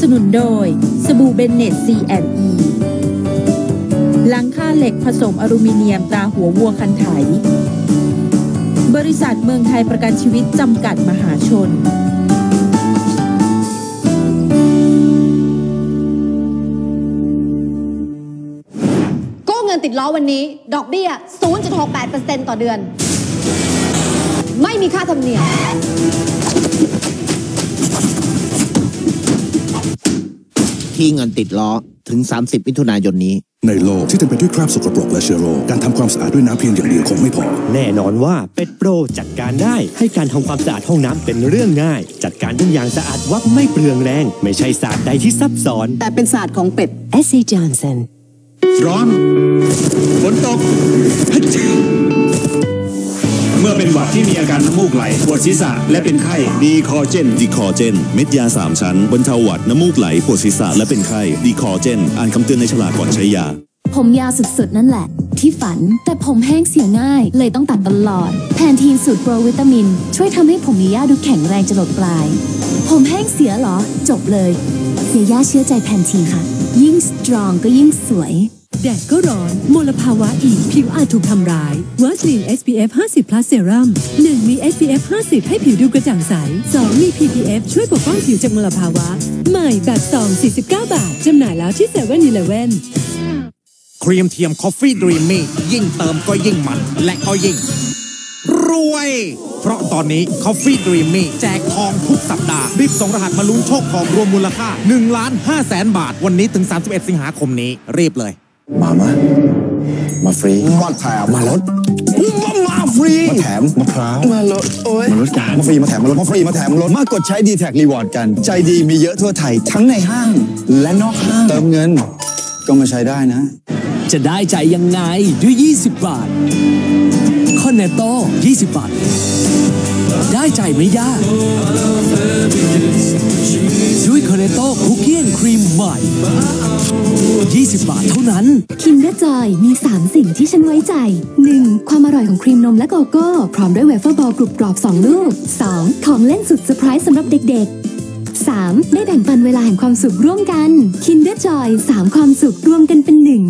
สนุนโดย สบู่เบนเนต C&E หลังคาเหล็กผสมอลูมิเนียมตาหัววัวคันไถ บริษัทเมืองไทยประกันชีวิตจำกัดมหาชน กู้เงินติดล้อวันนี้ ดอกเบี้ย 0.68%ต่อเดือน ไม่มีค่าธรรมเนียม ที่เงินติดล้อถึง 30 มิถุนายนนี้ ในโลกที่เต็มไปด้วยคราบสกปรกและเชื้อโรคการทำความสะอาดด้วยน้ำเพียงอย่างเดียวคงไม่พอ แน่นอนว่าเป็ดโปรจัดการได้ให้การทำความสะอาดห้องน้ำเป็นเรื่องง่าย จัดการทุกอย่างสะอาดวับไม่เปลืองแรง ไม่ใช่ศาสตร์ใดที่ซับซ้อน แต่เป็นศาสตร์ของเป็ด S.A. Johnson ร้อนฝนตก เมื่อเป็นหวัดที่มีอาการน้ำมูกไหลปวดศีรษะและเป็นไข้ดีคอเจนดีคอเจน เม็ดยา 3 ชั้นบรรเทาหวัดน้ำมูกไหลปวดศีรษะและเป็นไข้ดีคอเจน อ่านคำเตือนในฉลากก่อนใช้ยา ผมยาวสุดๆ นั่นแหละ ที่ฝันแต่ผมแห้งเสียง่ายเลยต้องตัดตลอดแพนทีนสูตรโปรวิตามิน ช่วยทำให้ผมมีย่าดูแข็งแรงจรดปลาย ผมแห้งเสียเหรอ จบเลยเยาย่าเชื่อใจแพนทีนค่ะ ยิ่งสตรองก็ยิ่งสวย แดดก็ร้อน มลภาวะอีก ผิวอาจถูกทำร้ายVaseline SPF 50 plus serum 1 มี SPF 50 ให้ผิวดูกระจ่างใส 2 มี PPF ช่วยปกป้องผิวจากมลภาวะ ใหม่แบบ2 49 บาท จำหน่ายแล้วที่7 e เ e ่ e อ e ครีมเทียม Coffee Dreamy ยิ่งเติมก็ยิ่งมัน และก็ยิ่ง รวย เพราะตอนนี้ Coffee Dreamy แจกทองทุกสัปดาห์ รีบส่งรหัสมาลุ้นโชคทองรวมมูลค่า1ล้าน5แสนบาท วันนี้ถึง 31 สิงหาคมนี้ รีบเลย มามามาฟรีมาแถมมาลดมามาฟรีมาแถมมะพร้าวมาลดโอ้ยมาลดกันมาฟรีมาแถมมาลดมาฟรีมาแถมมาลดมากดใช้ดีแท็กรีวอร์ดกัน ใจดีมีเยอะทั่วไทยทั้งในห้าง และนอกห้าง เติมเงิน ก็มาใช้ได้นะ จะได้ใจยังไงด้วย 20 บาทคอนเนโต้20 บาท ได้ใจไม่ยากด้วคอร์เนตโต้คุกกี้ครีมใหม่ 20 บาทเท่านั้น Kinder Joy มี 3 สิ่งที่ฉันไว้ใจ 1. ความอร่อยของครีมนมและโกโก้ พร้อมด้วยเวเฟอร์บอลกรุบกรอบ 2 ลูก 2. ของเล่นสุดเซอร์ไพรส์สำหรับเด็กๆ 3. ได้แบ่งปันเวลาแห่งความสุขร่วมกัน Kinder Joy 3 ความสุขรวมกันเป็นหนึ่ง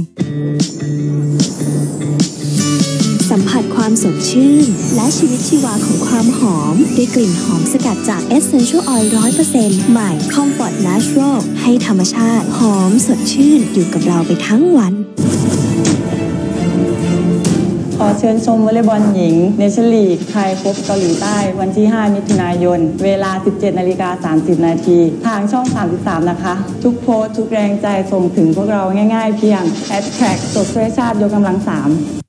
สัมผัสความสดชื่น และชีวิตชีวาของความหอม ด้วยกลิ่นหอมสกัดจาก Essential Oil 100%ใหม่ Comfort Natural ให้ธรรมชาติ หอมสดชื่นอยู่กับเราไปทั้งวัน ขอเชิญชมวอลเลย์บอลหญิง Nations League ไทยพบเกาหลีใต้วันที่ 5 มิถุนายน เวลา 17 นาฬิกา 30 นาที ทางช่อง 33 นะคะ ทุกโพสต์ทุกแรงใจส่งถึงพวกเราง่ายๆเพียงแฮชแท็กสดเพื่อชาติยกกำลัง 3